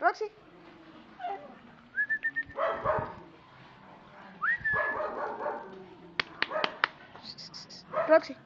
Roxy. Roxy.